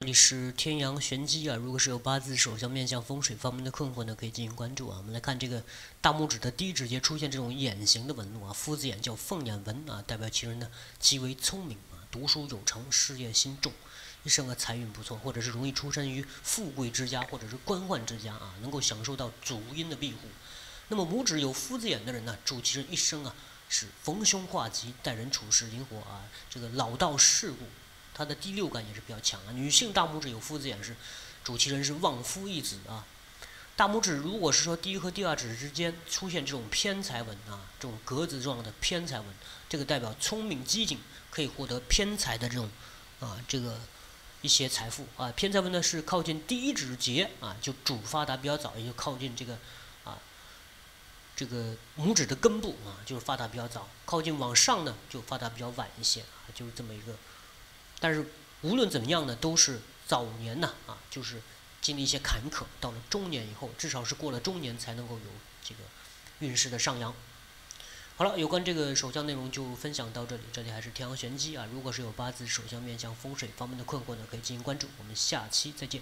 这里是天阳玄机啊，如果是有八字手相面相风水方面的困惑呢，可以进行关注啊。我们来看这个大拇指的第一指节出现这种眼形的纹路啊，夫子眼叫凤眼纹啊，代表其人呢极为聪明啊，读书有成，事业心重，一生啊财运不错，或者是容易出身于富贵之家或者是官宦之家啊，能够享受到祖荫的庇护。那么拇指有夫子眼的人呢，主其人一生啊是逢凶化吉，待人处事灵活啊，这个老道世故。他的第六感也是比较强啊。女性大拇指有夫子眼是，主其人是旺夫益子啊。大拇指如果是说第一和第二指之间出现这种偏财纹啊，这种格子状的偏财纹，这个代表聪明机警，可以获得偏财的这种啊这个一些财富啊。偏财纹呢是靠近第一指节啊，就主发达比较早，也就靠近这个啊这个拇指的根部啊，就是发达比较早。靠近往上呢，就发达比较晚一些啊，就是这么一个。但是无论怎么样呢，都是早年呢啊，就是经历一些坎坷，到了中年以后，至少是过了中年才能够有这个运势的上扬。好了，有关这个手相内容就分享到这里，这里还是天阳玄机啊。如果是有八字、手相、面相、风水方面的困惑呢，可以进行关注。我们下期再见。